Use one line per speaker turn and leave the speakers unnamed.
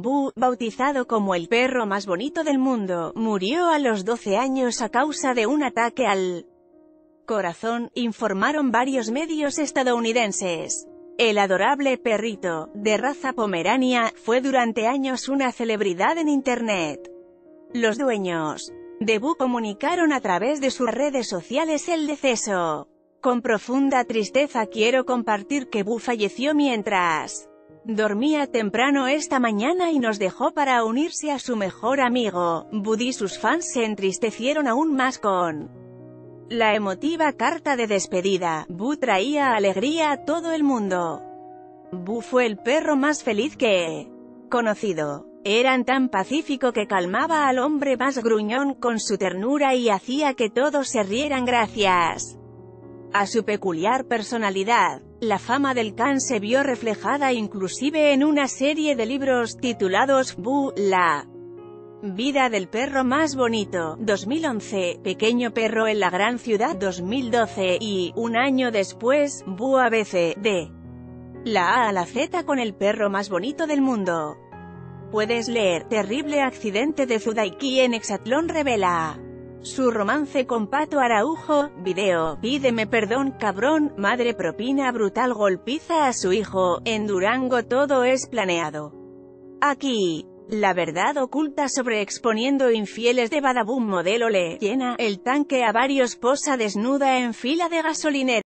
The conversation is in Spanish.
Bu, bautizado como el perro más bonito del mundo, murió a los 12 años a causa de un ataque al corazón, informaron varios medios estadounidenses. El adorable perrito, de raza pomerania, fue durante años una celebridad en Internet. Los dueños de Bu comunicaron a través de sus redes sociales el deceso. Con profunda tristeza quiero compartir que Bu falleció mientras dormía temprano esta mañana y nos dejó para unirse a su mejor amigo. Bud y sus fans se entristecieron aún más con la emotiva carta de despedida. Bu traía alegría a todo el mundo. Bu fue el perro más feliz que he conocido. Eran tan pacífico que calmaba al hombre más gruñón con su ternura y hacía que todos se rieran gracias a su peculiar personalidad. La fama del can se vio reflejada inclusive en una serie de libros titulados Bu, la vida del perro más bonito, 2011, Pequeño perro en la gran ciudad, 2012, y, un año después, Bu ABC, de la A a la Z con el perro más bonito del mundo. Puedes leer, terrible accidente de Zudaiki en Exatlón revela su romance con Pato Araujo, video, pídeme perdón cabrón, madre propina brutal golpiza a su hijo, en Durango todo es planeado. Aquí, la verdad oculta sobre exponiendo infieles de Badaboom modelo le llena el tanque a varios posa desnuda en fila de gasolinera.